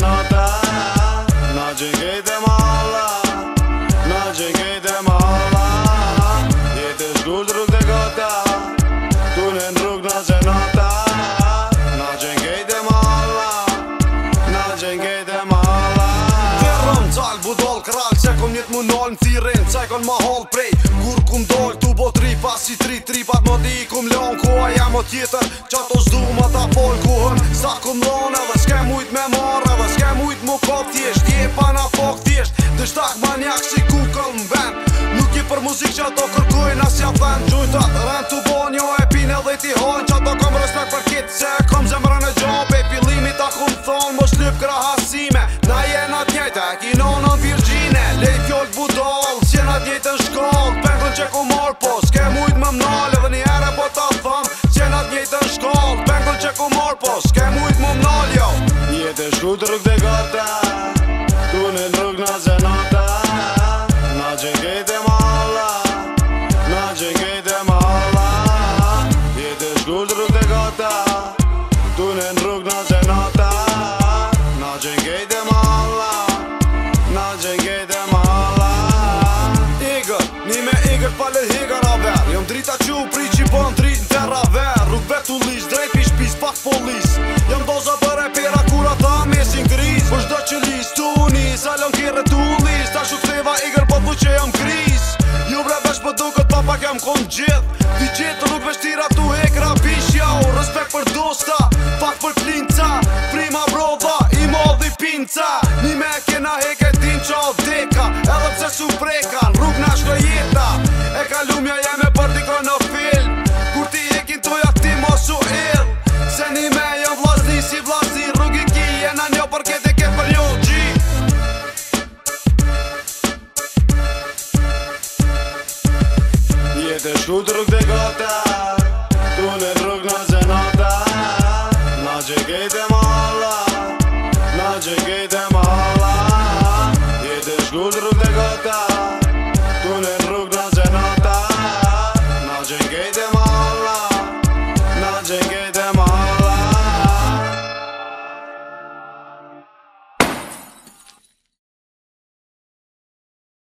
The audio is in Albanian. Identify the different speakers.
Speaker 1: Nota, na dzięki demala, na dzięki demala zënata
Speaker 2: Na gjengejte mala Na gjengejte mala Verëm cal budol kral Qe kom njët mu nol në thiren Qe kon ma hol prej Kur ku dol tu bo tri Pasi tri tri pat më di kum lon Ku a jam o tjetër Qato zdu ma ta fol ku hën Sa kum lon edhe s'ke mujt me mar Edhe s'ke mujt mu kop tjesht Je pa na Dështak manjak si ku këm vend Nuk je për muzik që ato kërkojnë as ja vend rrug dhe gota
Speaker 1: Tu në rrug në zënota Në gjengete më alla Në gjengete më alla Jete shkull rrug dhe gota Tu në rrug në zënota Në gjengete më alla
Speaker 2: Në gjengete më alla Igor, një me Igor falet në ver Jom drita që u heke din qa o deka Edhe pse su preka Në rrug në jeta E ka lumja jeme për diko në Kur ti ekin të jo ti mos u ill Se një me jën vlasni si vlasni Rrug i ki jena njo për kete ke për jo gji
Speaker 1: Jete shku të rrug dhe gota Tu në rrug në zenota Na që kete më rodar.